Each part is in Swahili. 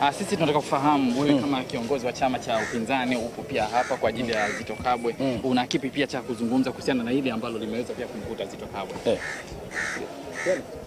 Ah, sisi tunataka kufahamu wewe mm. kama kiongozi wa chama cha upinzani upo pia hapa kwa ajili ya Zito Kabwe, mm. una kipi pia cha kuzungumza kuhusiana na hili ambalo limeweza pia kumkuta Zito Kabwe? Eh. Ah,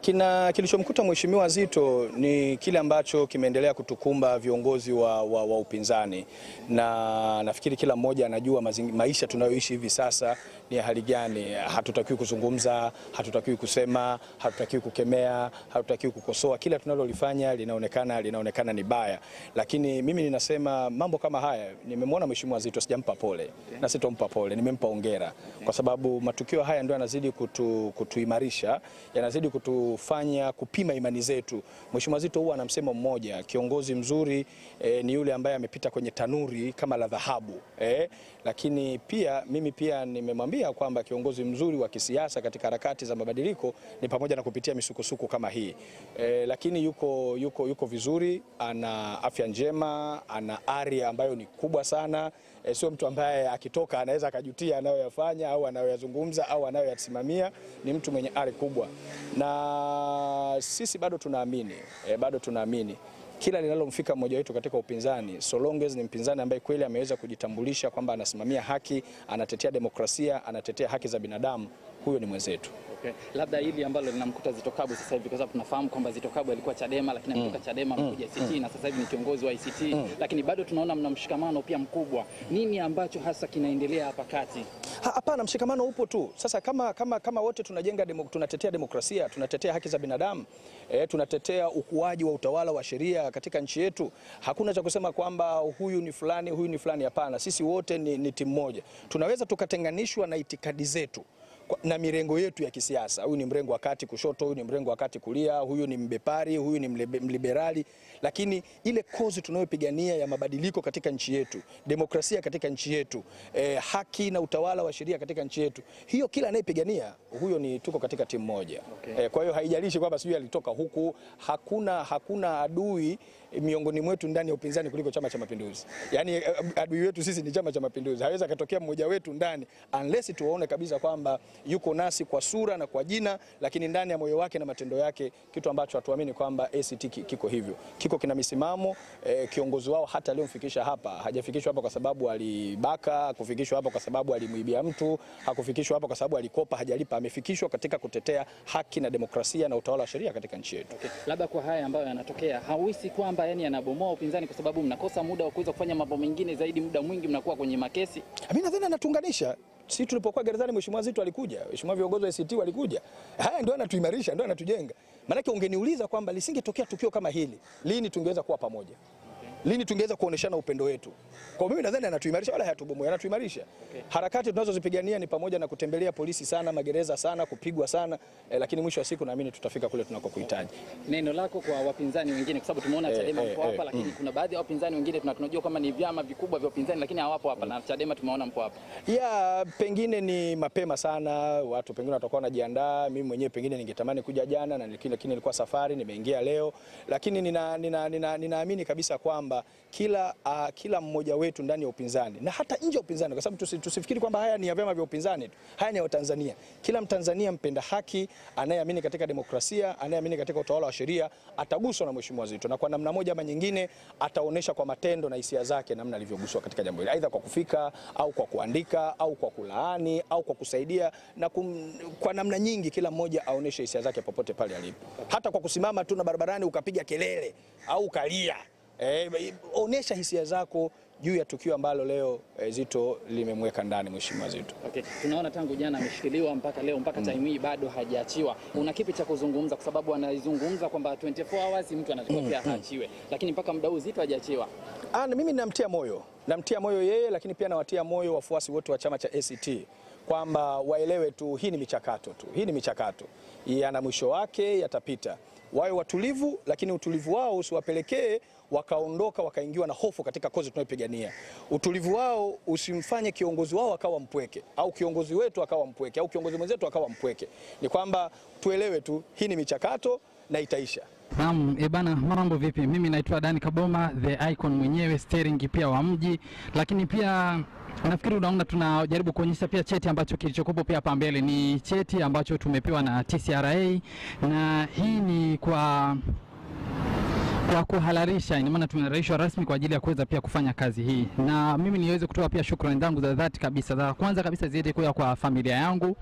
kina kilichomkuta Mheshimiwa Zito ni kile ambacho kimeendelea kutukumba viongozi wa, wa, wa upinzani, na nafikiri kila mmoja anajua maisha tunayoishi hivi sasa ni hali gani. Hatutakiwi kuzungumza, hatutakiwi kusema, hatutakiwi kukemea, hatutakiwi kukosoa. Kila tunalolifanya linaonekana linaonekana ni baya, lakini mimi ninasema mambo kama haya, nimemwona Mheshimiwa Zito, sijampa pole na sitompa pole, nimempa hongera kwa sababu matukio haya ndio yanazidi kutu, kutuimarisha yanazidi kutufanya kupima imani zetu. Mheshimiwa Zito huwa ana msemo mmoja, kiongozi mzuri eh, ni yule ambaye amepita kwenye tanuri kama la dhahabu eh, lakini pia mimi pia nimemwambia kwamba kiongozi mzuri wa kisiasa katika harakati za mabadiliko ni pamoja na kupitia misukosuko kama hii eh, lakini yuko, yuko, yuko vizuri, ana afya njema, ana ari ambayo ni kubwa sana eh, sio mtu ambaye akitoka anaweza akajutia anayoyafanya au anayoyazungumza au anayoyasimamia. Ni mtu mwenye ari kubwa, na sisi bado tunaamini e, bado tunaamini kila linalomfika mmoja wetu katika upinzani, so long as ni mpinzani ambaye kweli ameweza kujitambulisha kwamba anasimamia haki, anatetea demokrasia, anatetea haki za binadamu, huyo ni mwenzetu. Okay. Labda hili ambalo linamkuta Zitto Kabwe sasa hivi kwa sababu tunafahamu kwamba Zitto Kabwe alikuwa Chadema lakini ametoka Chadema amekuja ACT na sasa hivi ni kiongozi wa ACT lakini bado tunaona mna mshikamano pia mkubwa. Nini ambacho hasa kinaendelea hapa kati? Ha- Hapana, mshikamano upo tu. Sasa kama, kama, kama wote tunajenga demo, tunatetea demokrasia, tunatetea haki za binadamu eh, tunatetea ukuaji wa utawala wa sheria katika nchi yetu, hakuna cha kusema kwamba huyu ni fulani, huyu ni fulani. Hapana, sisi wote ni, ni timu moja. Tunaweza tukatenganishwa na itikadi zetu na mirengo yetu ya kisiasa. Huyu ni mrengo wa kati kushoto, huyu ni mrengo wa kati kulia, huyu ni mbepari, huyu ni mliberali, lakini ile kozi tunayopigania ya mabadiliko katika nchi yetu, demokrasia katika nchi yetu, eh, haki na utawala wa sheria katika nchi yetu, hiyo kila anayepigania huyo ni tuko katika timu moja. Okay. Eh, kwa hiyo haijalishi kwamba sijui alitoka huku, hakuna, hakuna adui miongoni mwetu ndani ya upinzani kuliko Chama cha Mapinduzi. Yaani eh, adui wetu sisi ni Chama cha Mapinduzi. Hawezi akatokea mmoja wetu ndani unless tuwaone kabisa kwamba yuko nasi kwa sura na kwa jina, lakini ndani ya moyo wake na matendo yake, kitu ambacho hatuamini kwamba ACT kiko hivyo, kiko kina misimamo eh, kiongozi wao hata aliyomfikisha hapa hajafikishwa hapa kwa sababu alibaka, kufikishwa hapa kwa sababu alimwibia mtu, hakufikishwa hapa kwa sababu alikopa, hajalipa. Amefikishwa katika kutetea haki na demokrasia na utawala wa sheria katika nchi yetu. Okay. Labda kwa haya ambayo yanatokea, hauhisi kwamba yani yanabomoa upinzani kwa sababu mnakosa muda wa kuweza kufanya mambo mengine zaidi, muda mwingi mnakuwa kwenye makesi? Mimi nadhani anatuunganisha. Si tulipokuwa gerezani Mheshimiwa Zitto alikuja, Mheshimiwa viongozi wa ACT walikuja. Haya ndio anatuimarisha, ndio anatujenga. Maanake ungeniuliza kwamba lisingetokea tukio kama hili, lini tungeweza kuwa pamoja? Lini tungeweza kuoneshana upendo wetu? Kwa mimi nadhani anatuimarisha wala hayatubomoa, anatuimarisha. Okay. Harakati tunazozipigania ni pamoja na kutembelea polisi sana, magereza sana, kupigwa sana, eh, lakini mwisho wa siku naamini tutafika kule tunakokuhitaji. Neno lako kwa wapinzani wengine, kwa sababu tumeona Eh, Chadema eh, mpo hapa eh, lakini kuna baadhi ya wapinzani wengine tuna- tunajua kama ni vyama vikubwa vya upinzani lakini hawapo hapa, mm. na Chadema tumeona mpo hapa. Ya pengine ni mapema sana, watu pengine watakuwa wanajiandaa. Mimi mwenyewe pengine ningetamani kuja jana na lakini lakini nilikuwa safari, nimeingia leo, lakini ninaamini nina, nina, nina, nina kabisa kwamba kila, uh, kila mmoja wetu ndani ya upinzani na hata nje ya upinzani, kwa sababu tusi, tusifikiri kwamba haya ni ya vyama vya upinzani tu, haya ni ya Watanzania. Kila Mtanzania mpenda haki, anayeamini katika demokrasia, anayeamini katika utawala wa sheria ataguswa na Mheshimiwa Zitto, na kwa namna moja ama nyingine ataonesha kwa matendo na hisia zake namna alivyoguswa katika jambo hili, aidha kwa kufika au kwa kuandika au kwa kulaani au kwa kusaidia na kum, kwa namna nyingi, kila mmoja aoneshe hisia zake popote pale alipo, hata kwa kusimama tu na barabarani ukapiga kelele au ukalia. Eh, onesha hisia zako juu ya tukio ambalo leo eh, Zito limemweka ndani Mheshimiwa Zito. Okay. Tunaona tangu jana ameshikiliwa mpaka leo mpaka mm. time hii bado hajaachiwa. Una kipi cha kuzungumza? Kwa sababu anazungumza kwamba 24 hours mtu anatakiwa pia aachiwe, lakini mpaka muda huu Zito hajaachiwa. Ah, mimi namtia moyo, namtia moyo yeye, lakini pia nawatia moyo wafuasi wote wa chama cha ACT kwamba waelewe tu, hii ni michakato tu, hii ni michakato, yana mwisho wake, yatapita. Wawe watulivu, lakini utulivu wao usiwapelekee wakaondoka wakaingiwa na hofu katika kozi tunayopigania. Utulivu wao usimfanye kiongozi wao akawa mpweke au kiongozi wetu akawa mpweke au kiongozi mwenzetu akawa mpweke. Ni kwamba tuelewe tu, hii ni michakato na itaisha. Naam, e bana, mambo vipi? Mimi naitwa Dani Kaboma, the icon mwenyewe, steering pia wa mji, lakini pia nafikiri unaona tunajaribu kuonyesha pia cheti ambacho kilichokopo pia hapa mbele. Ni cheti ambacho tumepewa na TCRA na hii ni kwa kwa kuhalalisha, ina maana tumehalalishwa rasmi kwa ajili ya kuweza pia kufanya kazi hii, na mimi niweze kutoa pia shukrani zangu za dhati kabisa. Za kwanza kabisa ziende kwa kwa familia yangu,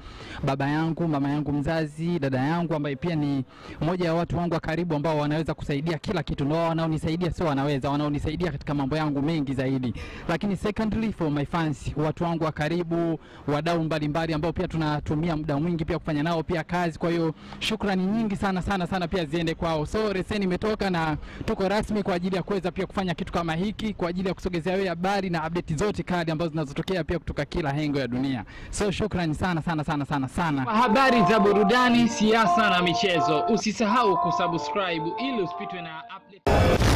baba yangu, mama yangu mzazi, dada yangu ambaye pia ni mmoja ya watu wangu wa karibu ambao wanaweza kusaidia kila kitu, ndio wanaonisaidia, sio wanaweza, wanaonisaidia katika mambo yangu mengi zaidi. Lakini secondly for my fans, watu wangu wa karibu, wadau mbalimbali ambao pia tunatumia muda mwingi pia kufanya nao pia kazi. Kwa hiyo shukrani nyingi sana sana sana pia ziende kwao. So reseni imetoka na tuko rasmi kwa ajili ya kuweza pia kufanya kitu kama hiki kwa ajili ya kusogezea wewe habari na update zote kali ambazo zinazotokea pia kutoka kila hengo ya dunia. So shukrani sana sana sana sana sana. Kwa habari za burudani, siasa na michezo, usisahau kusubscribe ili usipitwe na update.